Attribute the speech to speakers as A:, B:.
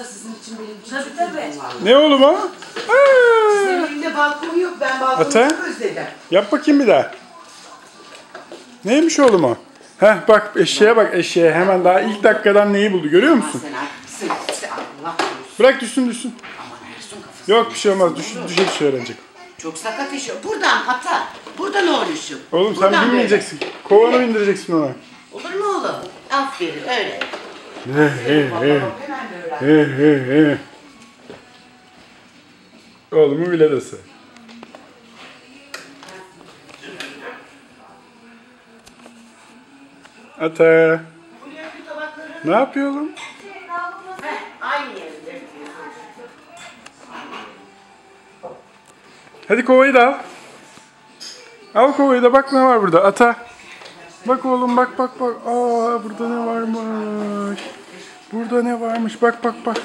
A: Sizin için benim için
B: Tabii, tabii.
C: Ne oğlum o?
A: Senin evinde balkon yok. Ben balkonu
C: Ata?
A: çok özledim.
C: Yap bakayım bir daha. Neymiş oğlum o? Heh bak eşeğe bak eşeğe hemen daha ilk dakikadan neyi buldu görüyor musun?
A: sen haklısın. Sen Allah korusun.
C: Bırak düşsün düşsün.
A: Aman Ersun kafası.
C: Yok bir şey olmaz düş, düşecek şey öğrenecek.
A: Çok sakat iş. Buradan ata. Buradan oğluşum.
C: Oğlum sen
A: Buradan
C: binmeyeceksin. Kovanı bindireceksin ona.
A: Olur mu oğlum? Aferin öyle.
C: He he he.
A: Babam hemen de öğren.
C: He he he. Oğlumun viladası. Ata. Ne yapıyor oğlum? Hadi kovayı da al. Al kovayı da bak ne var burada. Ata. Bak oğlum bak bak bak. Aa burada ne varmış. Burada ne varmış bak bak bak.